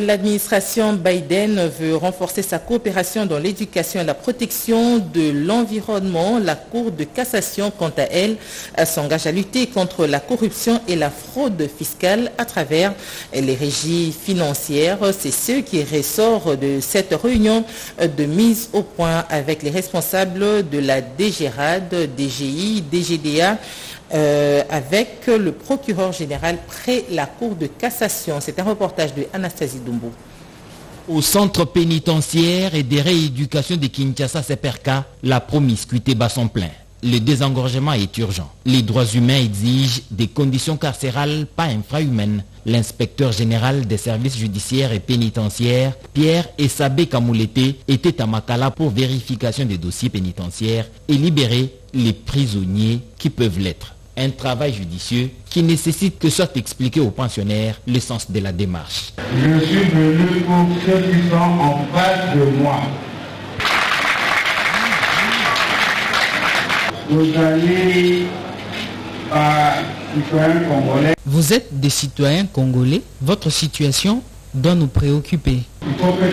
l'administration Biden veut renforcer sa coopération dans l'éducation et la protection de l'environnement, la Cour de cassation, quant à elle, s'engage à lutter contre la corruption et la fraude fiscale à travers les régies financières. C'est ce qui ressort de cette réunion de mise au point avec les responsables de la DGRAD, DGI, DGDA, euh, avec le procureur général près la Cour de cassation. C'est un reportage de Anastasie Dumbo. Au centre pénitentiaire et des rééducations de Kinshasa, CPRK, la promiscuité bat son plein. Le désengorgement est urgent. Les droits humains exigent des conditions carcérales pas infrahumaines. L'inspecteur général des services judiciaires et pénitentiaires, Pierre Essabé Kamoulete, était à Makala pour vérification des dossiers pénitentiaires et libérer les prisonniers qui peuvent l'être un travail judicieux qui nécessite que soit expliqué aux pensionnaires le sens de la démarche. Je suis venu pour ceux qui sont en face de moi. Vous allez à citoyens congolais. Vous êtes des citoyens congolais. Votre situation doit nous préoccuper. Il faut que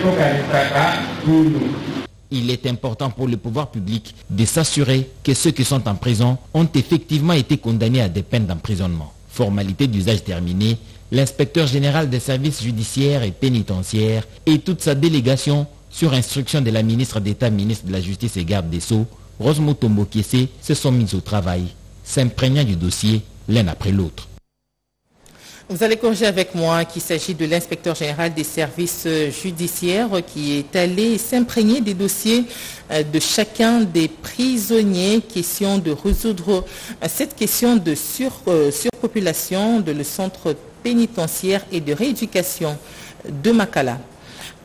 nous il est important pour le pouvoir public de s'assurer que ceux qui sont en prison ont effectivement été condamnés à des peines d'emprisonnement. Formalité d'usage terminée, l'inspecteur général des services judiciaires et pénitentiaires et toute sa délégation, sur instruction de la ministre d'État, ministre de la Justice et garde des Sceaux, Rosmo Tombo se sont mis au travail, s'imprégnant du dossier l'un après l'autre. Vous allez corriger avec moi qu'il s'agit de l'inspecteur général des services euh, judiciaires qui est allé s'imprégner des dossiers euh, de chacun des prisonniers. Question de résoudre euh, cette question de surpopulation de le centre pénitentiaire et de rééducation de Makala.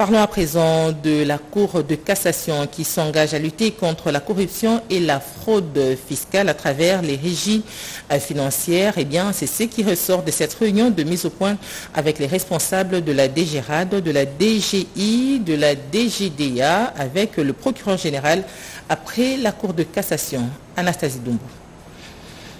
Parlons à présent de la Cour de cassation qui s'engage à lutter contre la corruption et la fraude fiscale à travers les régies euh, financières. Eh bien, c'est ce qui ressort de cette réunion de mise au point avec les responsables de la DGRAD, de la DGI, de la DGDA, avec le procureur général après la Cour de cassation. Anastasie Dumbo.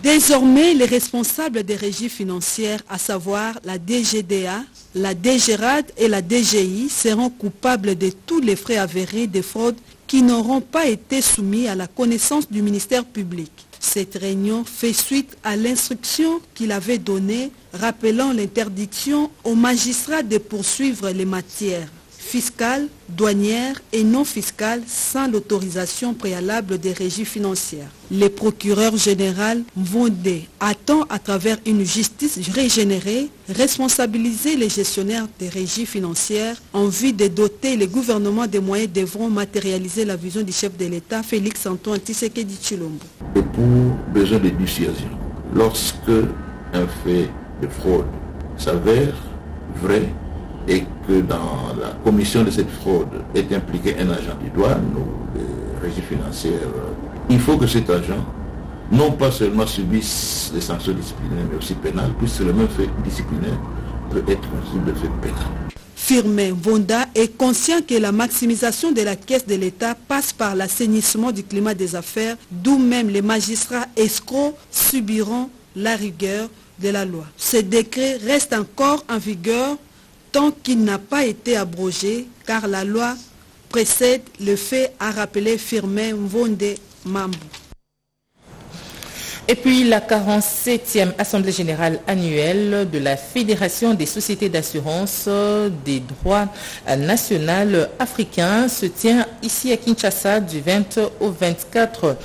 Désormais, les responsables des régies financières, à savoir la DGDA, la DGRAD et la DGI, seront coupables de tous les frais avérés de fraude qui n'auront pas été soumis à la connaissance du ministère public. Cette réunion fait suite à l'instruction qu'il avait donnée rappelant l'interdiction aux magistrats de poursuivre les matières fiscales, douanières et non fiscales sans l'autorisation préalable des régies financières. Le procureur général Mvonde attend à travers une justice régénérée responsabiliser les gestionnaires des régies financières en vue de doter les gouvernements des moyens devront matérialiser la vision du chef de l'État Félix Antoine Tshisekedi Chilombo. Et pour besoin de dissuasion, lorsque un fait de fraude s'avère vrai et que dans la commission de cette fraude est impliqué un agent du douane ou des régies financières, il faut que cet agent non pas seulement subisse des sanctions disciplinaires, mais aussi pénales, puisque le même fait disciplinaire peut être un de fait pénal. Firmin Vonda est conscient que la maximisation de la caisse de l'État passe par l'assainissement du climat des affaires, d'où même les magistrats escrocs subiront la rigueur de la loi. Ce décret reste encore en vigueur tant qu'il n'a pas été abrogé, car la loi précède le fait à rappeler Firmin Mvonde Mambo. Et puis la 47e Assemblée générale annuelle de la Fédération des sociétés d'assurance des droits nationaux africains se tient ici à Kinshasa du 20 au 24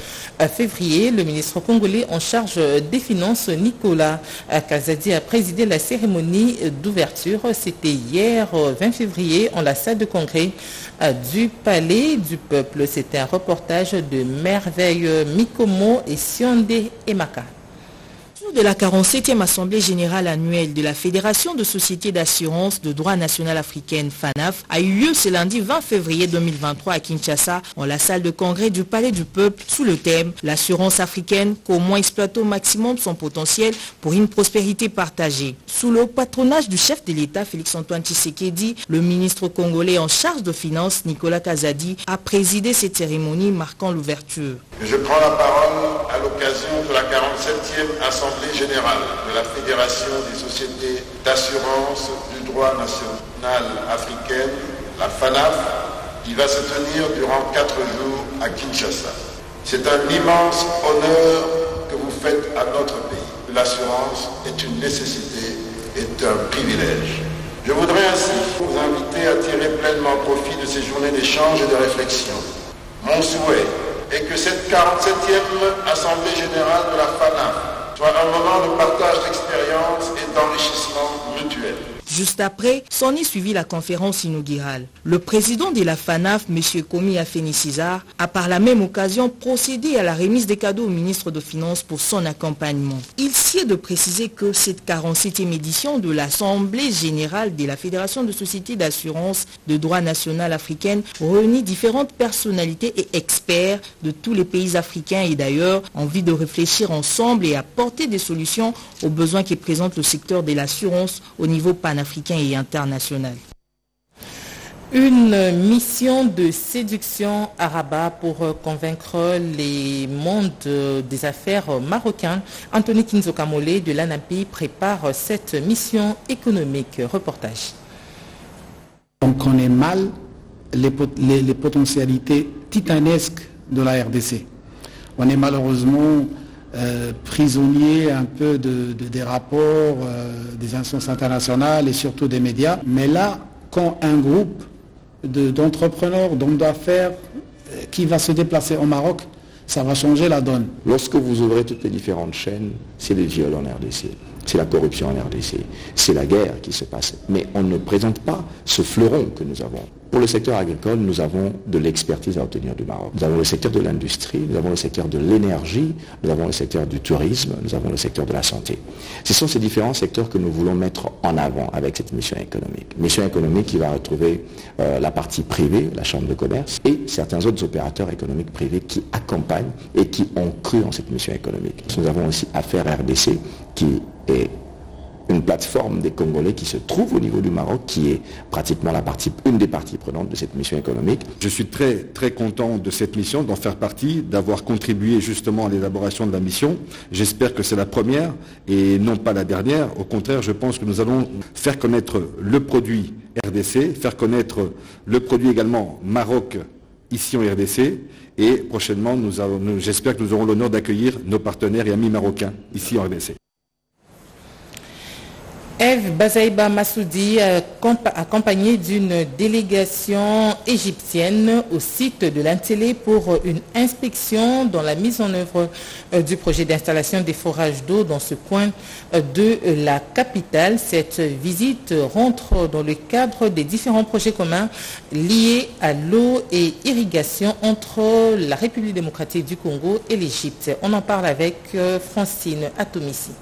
février. Le ministre congolais en charge des Finances, Nicolas Kazadi, a présidé la cérémonie d'ouverture. C'était hier 20 février en la salle de congrès du Palais du Peuple. C'était un reportage de Merveille Mikomo et Sionde e Macabe. Emaka de la 47e Assemblée générale annuelle de la Fédération de sociétés d'assurance de droit national africaine FANAF a eu lieu ce lundi 20 février 2023 à Kinshasa, en la salle de congrès du Palais du Peuple, sous le thème « L'assurance africaine, comment exploiter au maximum son potentiel pour une prospérité partagée ». Sous le patronage du chef de l'État, Félix-Antoine Tshisekedi, le ministre congolais en charge de finances, Nicolas Kazadi, a présidé cette cérémonie marquant l'ouverture. Je prends la parole à l'occasion de la 47e Assemblée générale de la Fédération des sociétés d'assurance du droit national. africaine, la FANAF, il va se tenir durant quatre jours à Kinshasa. C'est un immense honneur que vous faites à notre pays. L'assurance est une nécessité, est un privilège. Je voudrais ainsi vous inviter à tirer pleinement profit de ces journées d'échange et de réflexion. Mon souhait est que cette 47e Assemblée générale de la FANAF soit un moment de partage d'expérience et d'enrichissement mutuel. Juste après, s'en est suivi la conférence inaugurale. Le président de la FANAF, M. Komi Afeni César, a par la même occasion procédé à la remise des cadeaux au ministre des Finances pour son accompagnement. Il sied de préciser que cette 47e édition de l'Assemblée générale de la Fédération de sociétés d'assurance de droit national africaine réunit différentes personnalités et experts de tous les pays africains et d'ailleurs envie de réfléchir ensemble et apporter des solutions aux besoins qui présentent le secteur de l'assurance au niveau panafricain et international. Une mission de séduction à Rabat pour convaincre les mondes des affaires marocains. Anthony Kinzokamole de l'ANAPI prépare cette mission économique. Reportage. On connaît mal les potentialités titanesques de la RDC. On est malheureusement euh, prisonnier un peu de, des rapports euh, des instances internationales et surtout des médias. Mais là, quand un groupe d'entrepreneurs, d'hommes d'affaires, euh, qui va se déplacer au Maroc, ça va changer la donne. Lorsque vous ouvrez toutes les différentes chaînes, c'est le viol en RDC c'est la corruption en RDC, c'est la guerre qui se passe. Mais on ne présente pas ce fleuron que nous avons. Pour le secteur agricole, nous avons de l'expertise à obtenir du Maroc. Nous avons le secteur de l'industrie, nous avons le secteur de l'énergie, nous avons le secteur du tourisme, nous avons le secteur de la santé. Ce sont ces différents secteurs que nous voulons mettre en avant avec cette mission économique. Mission économique qui va retrouver euh, la partie privée, la chambre de commerce, et certains autres opérateurs économiques privés qui accompagnent et qui ont cru en cette mission économique. Nous avons aussi affaire RDC qui est une plateforme des Congolais qui se trouve au niveau du Maroc, qui est pratiquement une des parties prenantes de cette mission économique. Je suis très, très content de cette mission, d'en faire partie, d'avoir contribué justement à l'élaboration de la mission. J'espère que c'est la première et non pas la dernière. Au contraire, je pense que nous allons faire connaître le produit RDC, faire connaître le produit également Maroc ici en RDC et prochainement, j'espère que nous aurons l'honneur d'accueillir nos partenaires et amis marocains ici en RDC. Eve Bazaïba Massoudi, accompagnée d'une délégation égyptienne au site de l'Intélé pour une inspection dans la mise en œuvre euh, du projet d'installation des forages d'eau dans ce coin euh, de la capitale. Cette visite rentre dans le cadre des différents projets communs liés à l'eau et irrigation entre la République démocratique du Congo et l'Égypte. On en parle avec euh, Francine Atomissi.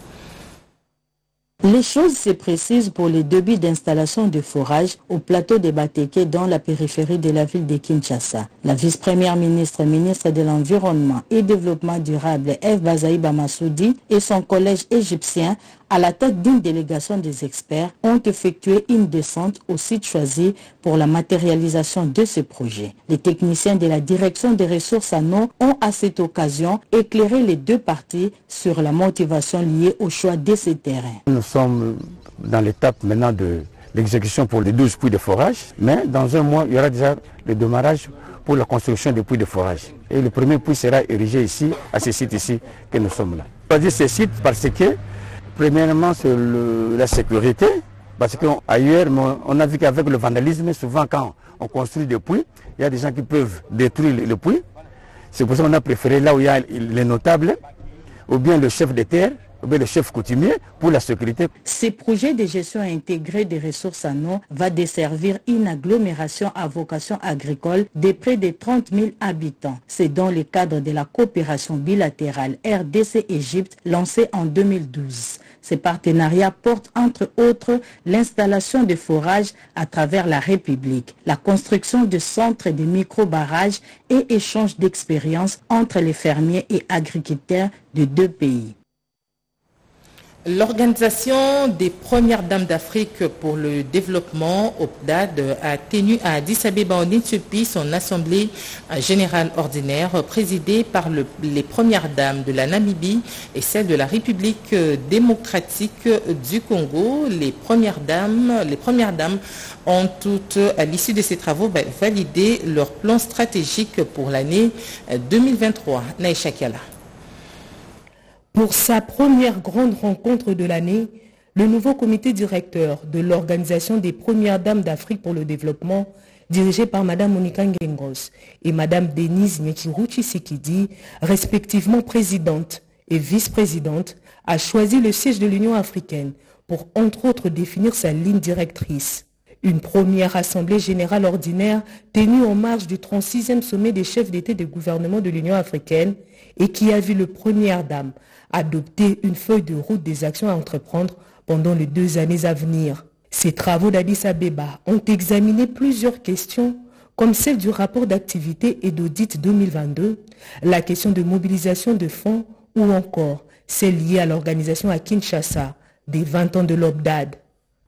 Les choses se précisent pour les débuts d'installation de forage au plateau des Bateke dans la périphérie de la ville de Kinshasa. La vice-première ministre, ministre de l'Environnement et Développement durable, Eve Bazaïba Massoudi et son collège égyptien à la tête d'une délégation des experts, ont effectué une descente au site choisi pour la matérialisation de ce projet. Les techniciens de la direction des ressources en eau ont à cette occasion éclairé les deux parties sur la motivation liée au choix de ces terrains. Nous sommes dans l'étape maintenant de l'exécution pour les 12 puits de forage, mais dans un mois, il y aura déjà le démarrage pour la construction des puits de forage. Et le premier puits sera érigé ici, à ce site ici que nous sommes là. Je ce site parce que Premièrement, c'est la sécurité, parce qu'ailleurs, on a vu qu'avec le vandalisme, souvent quand on construit des puits, il y a des gens qui peuvent détruire le, puits. C'est pour ça qu'on a préféré là où il y a les notables, ou bien le chef de terre, sécurité. Ces projets de gestion intégrée des ressources en eau va desservir une agglomération à vocation agricole de près de 30 000 habitants. C'est dans le cadre de la coopération bilatérale RDC-Égypte lancée en 2012. Ces partenariats portent entre autres l'installation de forages à travers la République, la construction de centres de micro-barrages et échange d'expériences entre les fermiers et agriculteurs de deux pays. L'Organisation des Premières Dames d'Afrique pour le Développement, OPDAD, a tenu à Addis Abeba en Éthiopie son assemblée générale ordinaire présidée par les Premières Dames de la Namibie et celle de la République démocratique du Congo. Les Premières Dames, les premières dames ont toutes, à l'issue de ces travaux, ben, validé leur plan stratégique pour l'année 2023. Naïcha Kiala. Pour sa première grande rencontre de l'année, le nouveau comité directeur de l'Organisation des Premières Dames d'Afrique pour le Développement, dirigé par Mme Monica Ngengos et Mme Denise Nyechiruchi Sikidi, respectivement présidente et vice-présidente, a choisi le siège de l'Union africaine pour entre autres définir sa ligne directrice. Une première assemblée générale ordinaire tenue en marge du 36e sommet des chefs d'État et de gouvernement de l'Union africaine et qui a vu le première dame adopter une feuille de route des actions à entreprendre pendant les deux années à venir. Ces travaux d'Addis Abeba ont examiné plusieurs questions comme celle du rapport d'activité et d'audit 2022, la question de mobilisation de fonds ou encore celle liée à l'organisation à Kinshasa des 20 ans de l'OBDAD.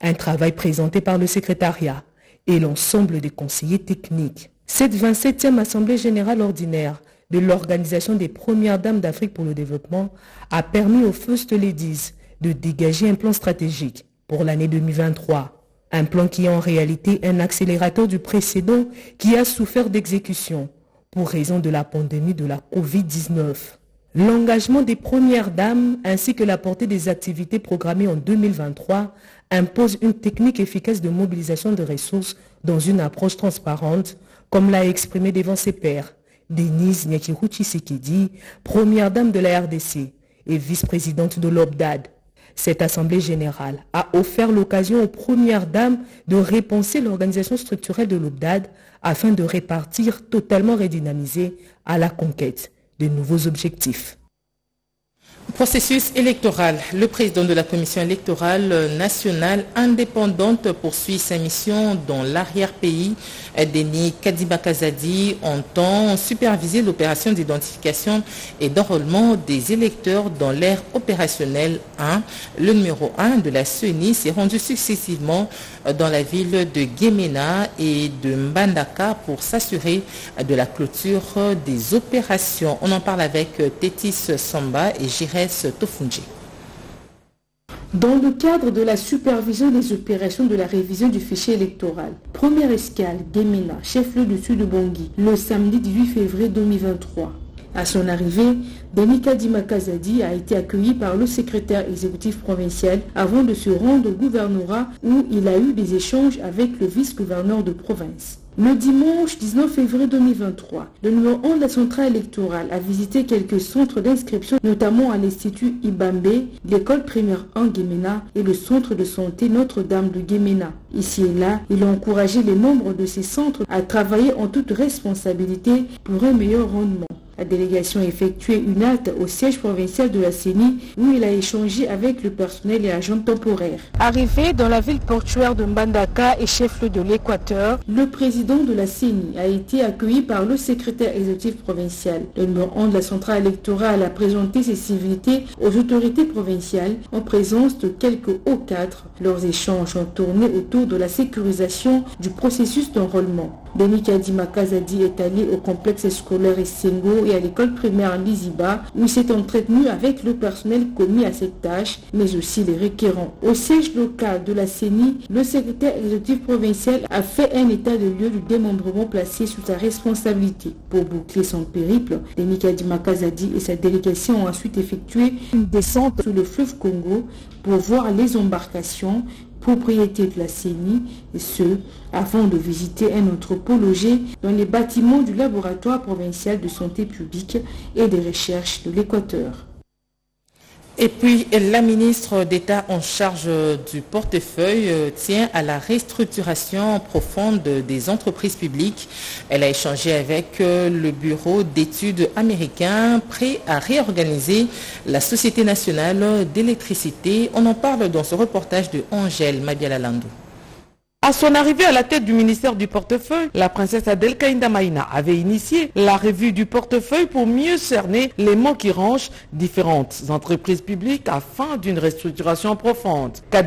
Un travail présenté par le secrétariat et l'ensemble des conseillers techniques. Cette 27e Assemblée générale ordinaire de l'Organisation des Premières Dames d'Afrique pour le Développement a permis aux First Ladies de dégager un plan stratégique pour l'année 2023. Un plan qui est en réalité un accélérateur du précédent qui a souffert d'exécution pour raison de la pandémie de la Covid-19. L'engagement des premières dames ainsi que la portée des activités programmées en 2023 impose une technique efficace de mobilisation de ressources dans une approche transparente, comme l'a exprimé devant ses pairs Denise Nyakiruchi Sekedi, première dame de la RDC et vice-présidente de l'OBDAD. Cette assemblée générale a offert l'occasion aux premières dames de repenser l'organisation structurelle de l'OBDAD afin de répartir totalement redynamisée à la conquête de nouveaux objectifs. Processus électoral. Le président de la commission électorale nationale indépendante poursuit sa mission dans l'arrière-pays. Denis Kadiba Kazadi entend superviser l'opération d'identification et d'enrôlement des électeurs dans l'ère opérationnelle 1. Le numéro 1 de la CENI s'est rendu successivement dans la ville de Guémena et de Mbandaka pour s'assurer de la clôture des opérations. On en parle avec Tétis Samba et Jires Tofunji. Dans le cadre de la supervision des opérations de la révision du fichier électoral, première escale, Guémena, chef-lieu du sud de Bangui, le samedi 18 février 2023. À son arrivée, Denis Kadima Kazadi a été accueilli par le secrétaire exécutif provincial avant de se rendre au gouvernorat où il a eu des échanges avec le vice-gouverneur de province. Le dimanche 19 février 2023, le numéro 1 de la centrale électorale a visité quelques centres d'inscription, notamment à l'Institut Ibambe, l'école primaire en Guémena et le centre de santé Notre-Dame de Guémena. Ici et là, il a encouragé les membres de ces centres à travailler en toute responsabilité pour un meilleur rendement. La délégation a effectué une halte au siège provincial de la CENI où il a échangé avec le personnel et agents temporaires. Arrivé dans la ville portuaire de Mbandaka et chef-lieu de l'Équateur, le président de la CENI a été accueilli par le secrétaire exécutif provincial. Le numéro 1 de la centrale électorale a présenté ses civilités aux autorités provinciales en présence de quelques hauts cadres. Leurs échanges ont tourné autour de la sécurisation du processus d'enrôlement. Denis Kadima Kazadi est allé au complexe scolaire Essengo et à l'école primaire Liziba où il s'est entretenu avec le personnel commis à cette tâche, mais aussi les requérants. Au siège local de la CENI, le secrétaire exécutif provincial a fait un état de lieu du démembrement placé sous sa responsabilité. Pour boucler son périple, Denis Kadima Kazadi et sa délégation ont ensuite effectué une descente sous le fleuve Congo pour voir les embarcations propriété de la CENI, et ce, avant de visiter un entrepôt logé dans les bâtiments du laboratoire provincial de santé publique et des recherches de l'Équateur. Et puis, la ministre d'État en charge du portefeuille euh, tient à la restructuration profonde des entreprises publiques. Elle a échangé avec euh, le bureau d'études américain prêt à réorganiser la Société nationale d'électricité. On en parle dans ce reportage de Angèle Mabialalandou. À son arrivée à la tête du ministère du portefeuille, la princesse Adel Kainda Maïna avait initié la revue du portefeuille pour mieux cerner les mots qui rangent différentes entreprises publiques afin d'une restructuration profonde. Cas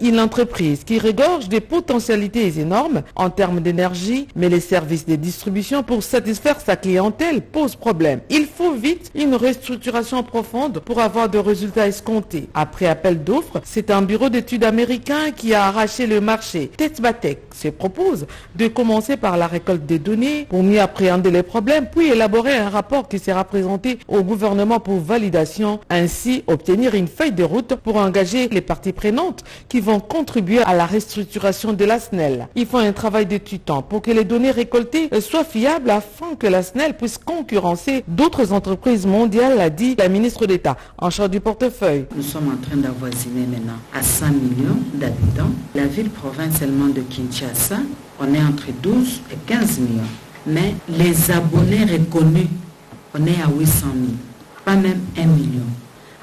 une entreprise qui regorge des potentialités énormes en termes d'énergie, mais les services de distribution pour satisfaire sa clientèle posent problème. Il faut vite une restructuration profonde pour avoir de résultats escomptés. Après appel d'offres, c'est un bureau d'études américain qui a arraché le marché Tetbatek se propose de commencer par la récolte des données pour mieux appréhender les problèmes, puis élaborer un rapport qui sera présenté au gouvernement pour validation, ainsi obtenir une feuille de route pour engager les parties prenantes qui vont contribuer à la restructuration de la SNEL. Il faut un travail de tutant pour que les données récoltées soient fiables afin que la SNEL puisse concurrencer d'autres entreprises mondiales, a dit la ministre d'État en charge du portefeuille. Nous sommes en train d'avoisiner maintenant à 5 millions d'habitants. La ville-province de Kinshasa, on est entre 12 et 15 millions. Mais les abonnés reconnus, on est à 800 000, pas même 1 million.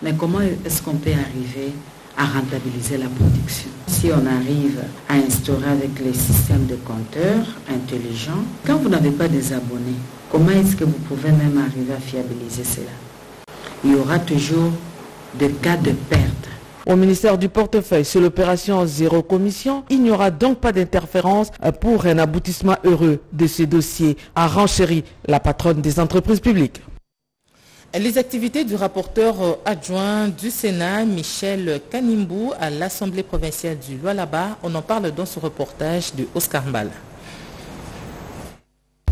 Mais comment est-ce qu'on peut arriver à rentabiliser la production? Si on arrive à instaurer avec les systèmes de compteurs intelligents, quand vous n'avez pas des abonnés, comment est-ce que vous pouvez même arriver à fiabiliser cela? Il y aura toujours des cas de perte au ministère du portefeuille sur l'opération Zéro Commission, il n'y aura donc pas d'interférence pour un aboutissement heureux de ces dossiers, a renchéri la patronne des entreprises publiques. Les activités du rapporteur adjoint du Sénat, Michel Kanimbu, à l'Assemblée provinciale du Lualaba, on en parle dans ce reportage de Oscar Mbal.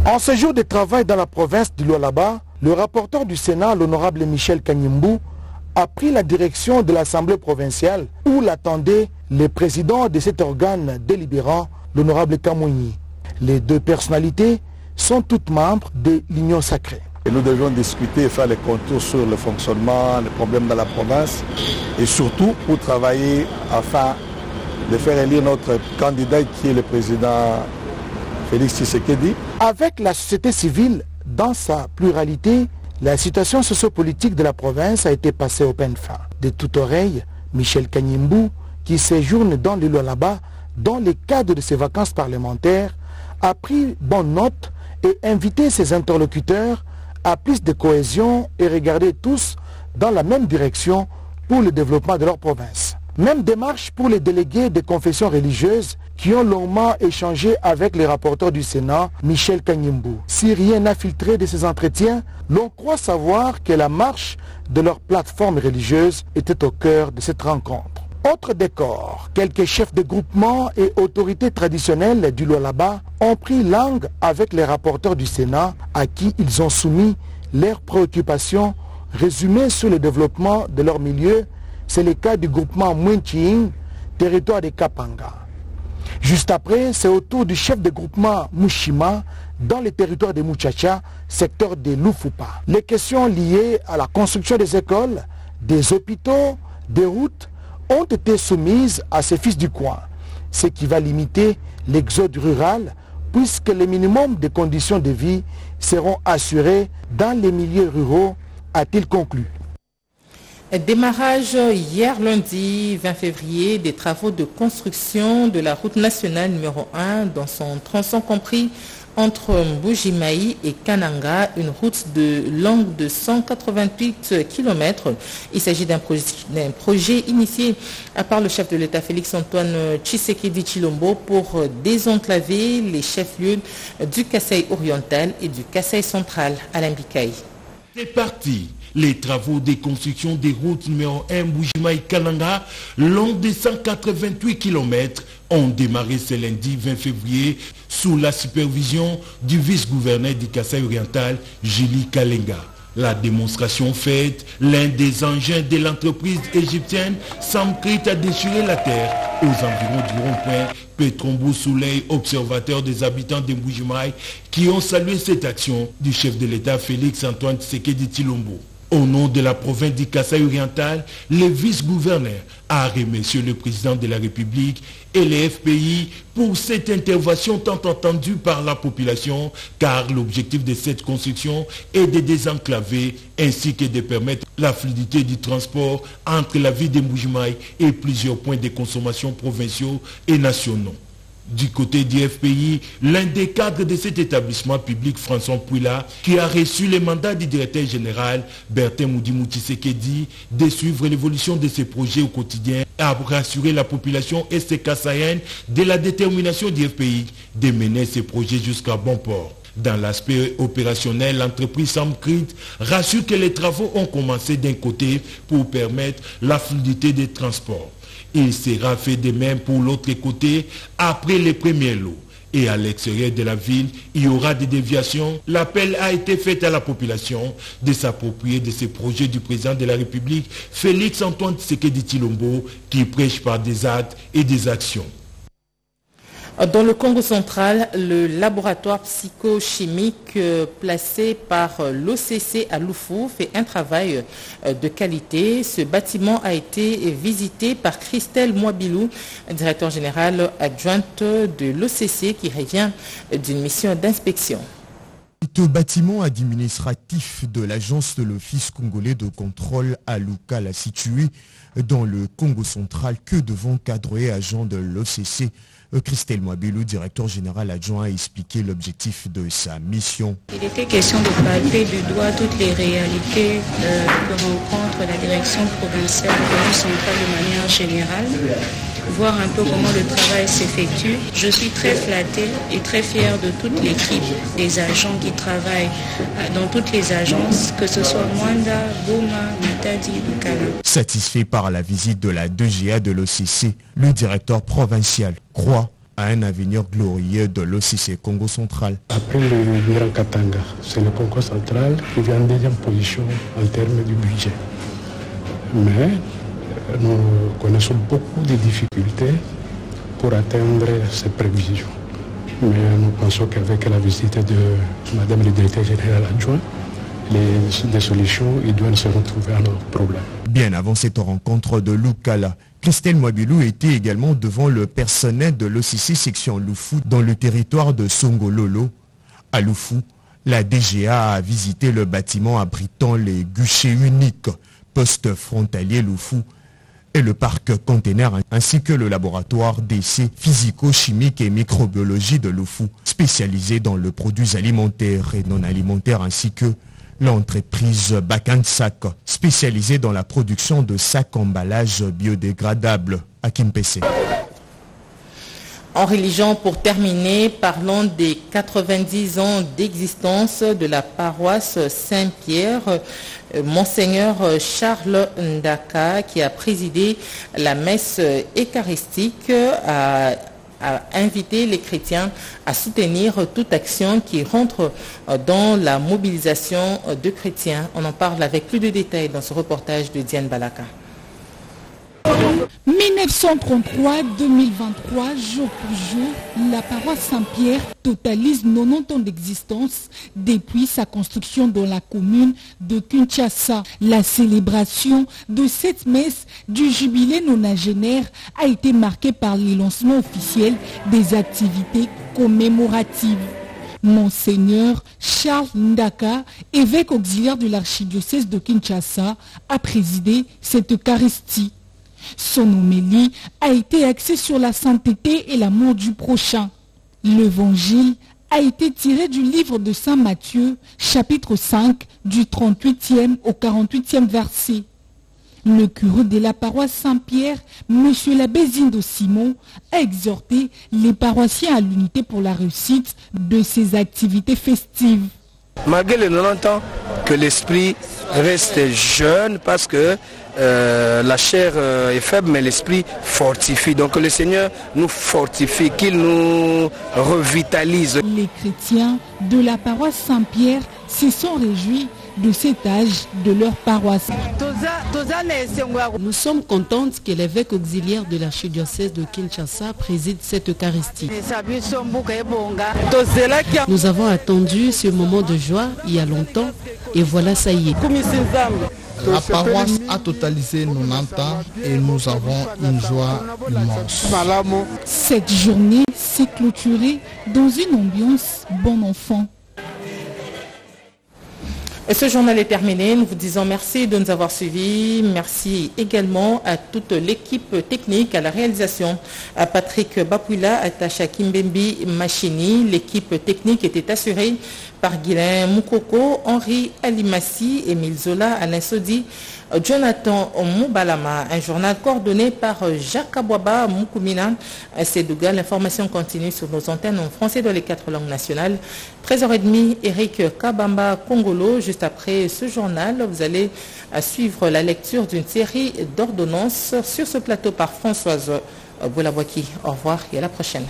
En ce jour de travail dans la province du Lualaba, le rapporteur du Sénat, l'honorable Michel Kanimbu, a pris la direction de l'Assemblée provinciale où l'attendait le président de cet organe délibérant, l'honorable Kamouni. Les deux personnalités sont toutes membres de l'Union sacrée. Et nous devions discuter et faire les contours sur le fonctionnement, les problèmes dans la province et surtout pour travailler afin de faire élire notre candidat qui est le président Félix Tshisekedi. Avec la société civile dans sa pluralité, la situation sociopolitique de la province a été passée au peine fin. De toute oreille, Michel Kanyimbu, qui séjourne dans l'île là-bas, dans le cadre de ses vacances parlementaires, a pris bonne note et invité ses interlocuteurs à plus de cohésion et regarder tous dans la même direction pour le développement de leur province. Même démarche pour les délégués des confessions religieuses qui ont longuement échangé avec les rapporteurs du Sénat, Michel Kanyimbu. Si rien n'a filtré de ces entretiens, l'on croit savoir que la marche de leur plateforme religieuse était au cœur de cette rencontre. Autre décor, quelques chefs de groupement et autorités traditionnelles du Lualaba ont pris langue avec les rapporteurs du Sénat à qui ils ont soumis leurs préoccupations résumées sur le développement de leur milieu c'est le cas du groupement Mwenching, territoire de Kapanga. Juste après, c'est au tour du chef de groupement Mushima dans le territoire de Muchacha, secteur de Lufupa. Les questions liées à la construction des écoles, des hôpitaux, des routes ont été soumises à ces fils du coin, ce qui va limiter l'exode rural puisque les minimums de conditions de vie seront assurés dans les milieux ruraux, a-t-il conclu. Démarrage hier lundi 20 février des travaux de construction de la route nationale numéro 1 dans son tronçon compris entre Mbujimaï et Kananga, une route de longue de 188 km. Il s'agit d'un projet, initié par le chef de l'État Félix Antoine Tshisekedi Chilombo pour désenclaver les chefs-lieux du Kassai oriental et du Kassai central, à Bikaï. C'est parti les travaux de construction des routes numéro 1 Boujimaï Kananga, long de 188 km, ont démarré ce lundi 20 février sous la supervision du vice-gouverneur du Kassai oriental, Julie Kalenga. La démonstration faite, l'un des engins de l'entreprise égyptienne semble à déchirer la terre aux environs du rond-point Petrombo Soleil, observateur des habitants de Mbujimaï, qui ont salué cette action du chef de l'État Félix Antoine Tshisekedi Tilombo. Au nom de la province du Kassai oriental, le vice-gouverneur a remercié le président de la République et les FPI pour cette intervention tant entendue par la population, car l'objectif de cette construction est de désenclaver ainsi que de permettre la fluidité du transport entre la ville de Moujimaï et plusieurs points de consommation provinciaux et nationaux. Du côté du FPI, l'un des cadres de cet établissement public, François Pouila, qui a reçu le mandat du directeur général, Bertin Moudimou Sekedi, de suivre l'évolution de ses projets au quotidien à rassurer la population STK de la détermination du FPI de mener ses projets jusqu'à bon port. Dans l'aspect opérationnel, l'entreprise Samcrit rassure que les travaux ont commencé d'un côté pour permettre la fluidité des transports. Il sera fait de même pour l'autre côté après les premiers lots. Et à l'extérieur de la ville, il y aura des déviations. L'appel a été fait à la population de s'approprier de ces projets du président de la République, Félix Antoine Tshisekedi Tilombo, qui prêche par des actes et des actions. Dans le Congo central, le laboratoire psychochimique euh, placé par euh, l'OCC à Loufou fait un travail euh, de qualité. Ce bâtiment a été visité par Christelle Moabilou, directeur général adjointe de l'OCC qui revient d'une mission d'inspection. Ce bâtiment administratif de l'agence de l'Office congolais de contrôle à Lukala situé dans le Congo central que devant cadre et agents de l'OCC Christelle Moabilou, directeur général adjoint, a expliqué l'objectif de sa mission. Il était question de palper du doigt toutes les réalités euh, que rencontre la direction provinciale de centrale de manière générale voir un peu comment le travail s'effectue. Je suis très flattée et très fière de toute l'équipe des agents qui travaillent dans toutes les agences, que ce soit Mwanda, Goma, Matadi, Bukala. Satisfait par la visite de la 2GA de l'OCC, le directeur provincial croit à un avenir glorieux de l'OCC Congo central. Après le Grand Katanga, c'est le Congo central qui vient en deuxième position en termes du budget. Mais nous connaissons beaucoup de difficultés pour atteindre ces prévisions. Mais nous pensons qu'avec la visite de Madame le directeur général adjoint, les, des solutions doivent se retrouver à nos problèmes. Bien avant cette rencontre de Lukala, Christelle Moabilou était également devant le personnel de l'OCC section Loufou dans le territoire de Songololo. À Loufou, la DGA a visité le bâtiment abritant les guichets uniques, poste frontalier Loufou, et le parc container ainsi que le laboratoire d'essais physico-chimiques et microbiologie de l'OFU spécialisé dans le produits alimentaires et non alimentaires ainsi que l'entreprise Bakansak spécialisée dans la production de sacs emballages biodégradables à Kimpese. En religion, pour terminer, parlons des 90 ans d'existence de la paroisse Saint-Pierre. Euh, Monseigneur Charles Ndaka, qui a présidé la messe eucharistique, a, a, invité les chrétiens à soutenir toute action qui rentre dans la mobilisation de chrétiens. On en parle avec plus de détails dans ce reportage de Diane Balaka. 1933-2023, jour pour jour, la paroisse Saint-Pierre totalise 90 ans d'existence depuis sa construction dans la commune de Kinshasa. La célébration de cette messe du jubilé nonagénaire a été marquée par le lancement officiel des activités commémoratives. Monseigneur Charles Ndaka, évêque auxiliaire de l'archidiocèse de Kinshasa, a présidé cette Eucharistie. Son homélie a été axée sur la sainteté et l'amour du prochain. L'évangile a été tiré du livre de Saint Matthieu, chapitre 5, du 38e au 48e verset. Le curé de la paroisse Saint-Pierre, M. l'abbé Zindo Simon, a exhorté les paroissiens à l'unité pour la réussite de ces activités festives. Malgré les 90 ans, que l'esprit reste jeune parce que euh, la chair euh, est faible, mais l'esprit fortifie. Donc le Seigneur nous fortifie, qu'il nous revitalise. Les chrétiens de la paroisse Saint-Pierre se sont réjouis de cet âge de leur paroisse. Nous sommes contentes que l'évêque auxiliaire de l'archidiocèse de Kinshasa préside cette Eucharistie. Nous avons attendu ce moment de joie il y a longtemps et voilà ça y est. La paroisse a totalisé 90 ans et nous avons une joie immense. Cette journée s'est clôturée dans une ambiance bon enfant. Ce journal est terminé. Nous vous disons merci de nous avoir suivis. Merci également à toute l'équipe technique, à la réalisation, à Patrick Bapouila, à Kimbembi Machini. L'équipe technique était assurée par Guilain Moukoko, Henri Alimassi, Emile Zola, Alain Sodi, Jonathan Moubalama, un journal coordonné par Jacques Abouaba Moukoumina. C'est Douga. L'information continue sur nos antennes en français dans les quatre langues nationales. 13h30, Eric Kabamba Congolo. Juste après ce journal, vous allez suivre la lecture d'une série d'ordonnances sur ce plateau par Françoise Boulabouaki. Au revoir et à la prochaine.